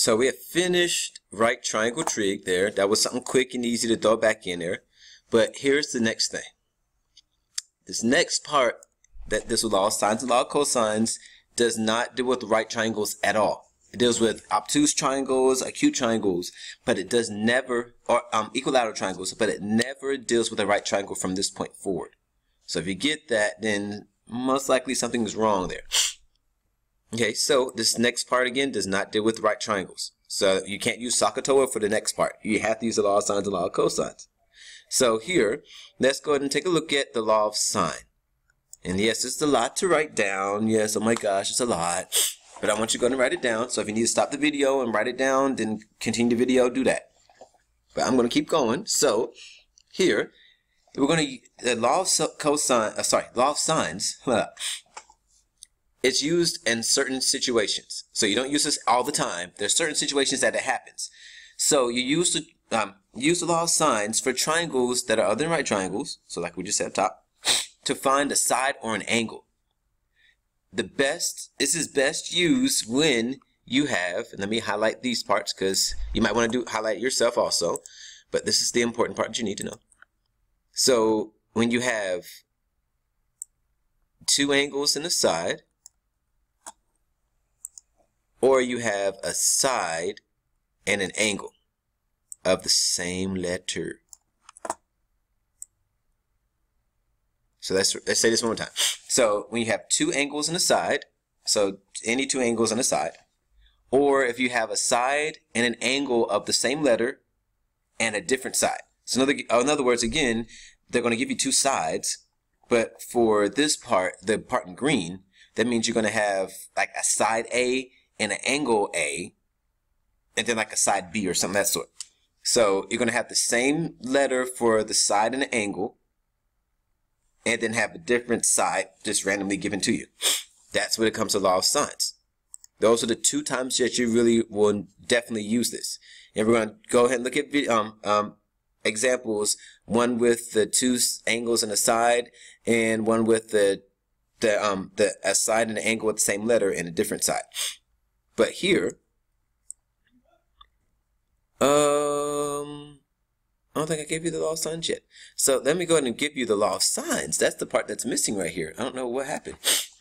So we have finished right triangle trig there. That was something quick and easy to throw back in there. But here's the next thing. This next part that this with all sines and all cosines does not deal with right triangles at all. It deals with obtuse triangles, acute triangles, but it does never, or um, equilateral triangles, but it never deals with a right triangle from this point forward. So if you get that, then most likely something is wrong there. Okay, so this next part again does not deal with right triangles. So you can't use SOHCAHTOA for the next part. You have to use the law of sines and law of cosines. So here, let's go ahead and take a look at the law of sine. And yes, it's a lot to write down. Yes, oh my gosh, it's a lot. But I want you to go and write it down. So if you need to stop the video and write it down, then continue the video, do that. But I'm going to keep going. So here, we're going to, the law of cosine, uh, sorry, law of sines, it's used in certain situations. So you don't use this all the time. There's certain situations that it happens. So you use the, um, use the law of sines for triangles that are other than right triangles. So like we just said up top, to find a side or an angle. The best, this is best used when you have, and let me highlight these parts because you might want to do highlight yourself also, but this is the important part that you need to know. So when you have two angles in the side, or you have a side and an angle of the same letter. So let's, let's say this one more time. So when you have two angles and a side, so any two angles and a side, or if you have a side and an angle of the same letter and a different side. So in other, in other words, again, they're going to give you two sides, but for this part, the part in green, that means you're going to have like a side A and an angle A, and then like a side B or something that sort. So you're going to have the same letter for the side and the angle, and then have a different side just randomly given to you. That's when it comes to law of sines. Those are the two times that you really will definitely use this. And we're going to go ahead and look at um, um, examples, one with the two angles and a side, and one with the the um the a side and an angle with the same letter and a different side. But here, um, I don't think I gave you the law of sines yet. So let me go ahead and give you the law of sines. That's the part that's missing right here. I don't know what happened.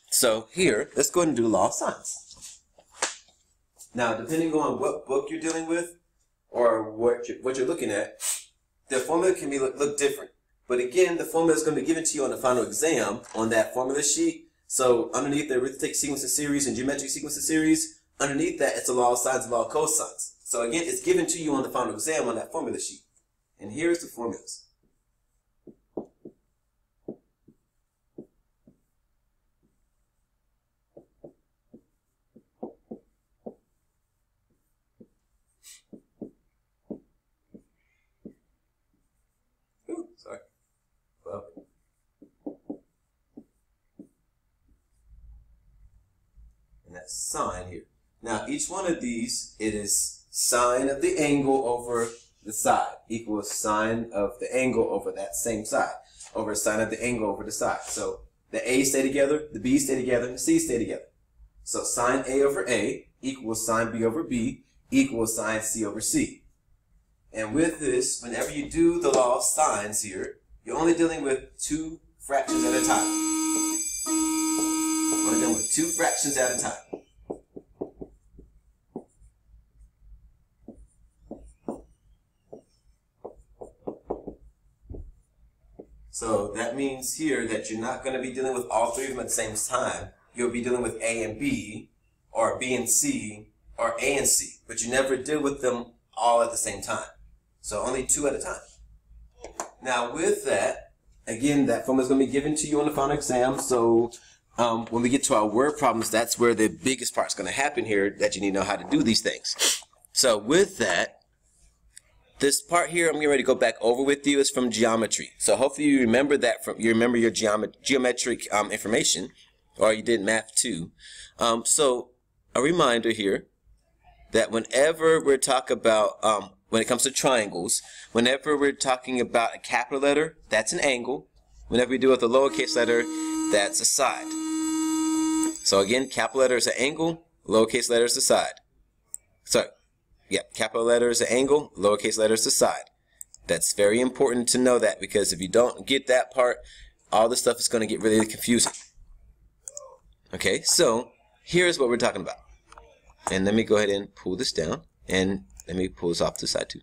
So here, let's go ahead and do law of sines. Now, depending on what book you're dealing with or what you're, what you're looking at, the formula can be look, look different. But again, the formula is going to be given to you on the final exam on that formula sheet. So underneath the arithmetic sequence of series and geometric sequence of series, Underneath that, it's a law of sines and law of cosines. So again, it's given to you on the final exam on that formula sheet. And here's the formulas. Sorry. Well. And that's sine here. Now, each one of these, it is sine of the angle over the side equals sine of the angle over that same side over sine of the angle over the side. So the A stay together, the B stay together, and the C stay together. So sine A over A equals sine B over B equals sine C over C. And with this, whenever you do the law of sines here, you're only dealing with two fractions at a time. We're only dealing with two fractions at a time. So that means here that you're not going to be dealing with all three of them at the same time. You'll be dealing with A and B, or B and C, or A and C, but you never deal with them all at the same time. So only two at a time. Now with that, again, that formula is going to be given to you on the final exam. So um, when we get to our word problems, that's where the biggest part is going to happen here, that you need to know how to do these things. So with that, this part here I'm getting ready to go back over with you is from geometry. So hopefully you remember that from you remember your geomet geometric um, information or you did math too. Um, so a reminder here that whenever we're talking about um, when it comes to triangles, whenever we're talking about a capital letter, that's an angle. Whenever we do with a lowercase letter, that's a side. So again, capital letter is an angle, lowercase letter is a side. So Yep, capital letter is the angle, lowercase letter is the side. That's very important to know that because if you don't get that part, all this stuff is going to get really confusing. Okay, so here's what we're talking about. And let me go ahead and pull this down. And let me pull this off to the side too.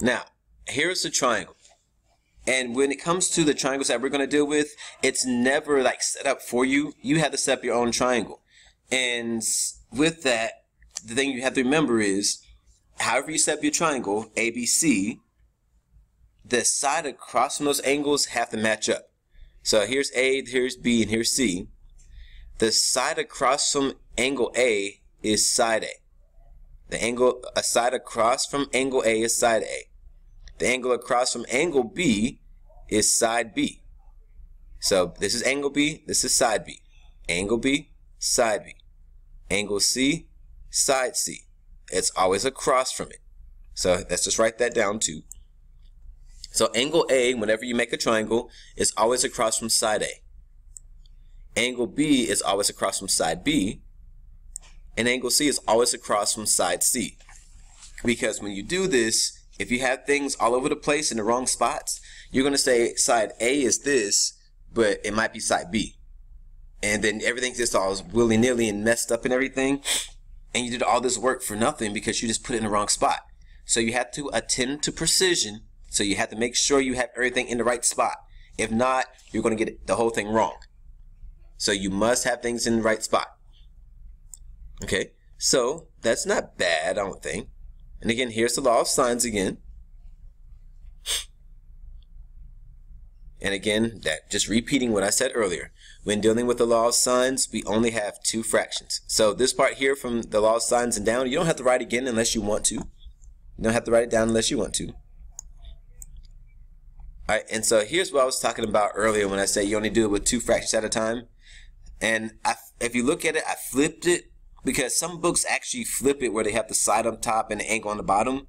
Now, here's the triangle. And when it comes to the triangles that we're going to deal with, it's never like set up for you. You have to set up your own triangle. And with that, the thing you have to remember is, however you set up your triangle, ABC, the side across from those angles have to match up. So here's A, here's B, and here's C. The side across from angle A is side A. The angle, a side across from angle A is side A. The angle across from angle B is side B. So this is angle B, this is side B. Angle B, side B. Angle C, side C. It's always across from it. So let's just write that down too. So angle A, whenever you make a triangle, is always across from side A. Angle B is always across from side B. And angle C is always across from side C. Because when you do this, if you have things all over the place in the wrong spots, you're going to say side A is this, but it might be side B. And then everything's just all willy-nilly and messed up and everything. And you did all this work for nothing because you just put it in the wrong spot. So you have to attend to precision. So you have to make sure you have everything in the right spot. If not, you're going to get the whole thing wrong. So you must have things in the right spot. Okay, so that's not bad, I don't think. And again, here's the law of sines again. And again, that just repeating what I said earlier. When dealing with the law of sines, we only have two fractions. So this part here from the law of sines and down, you don't have to write again unless you want to. You don't have to write it down unless you want to. Alright, and so here's what I was talking about earlier when I said you only do it with two fractions at a time. And I, if you look at it, I flipped it because some books actually flip it where they have the side on top and the angle on the bottom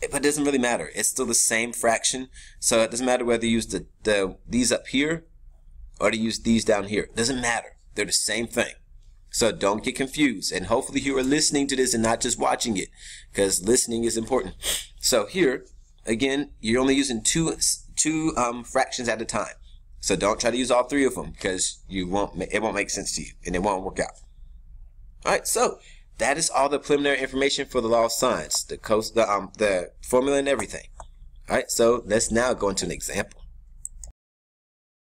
but it doesn't really matter. It's still the same fraction. So it doesn't matter whether you use the, the these up here or to use these down here. It doesn't matter. They're the same thing. So don't get confused. And hopefully you are listening to this and not just watching it because listening is important. So here again you're only using two two um, fractions at a time. So don't try to use all three of them because you won't it won't make sense to you and it won't work out. All right, so that is all the preliminary information for the law of sines, the the um, the formula and everything. All right, so let's now go into an example.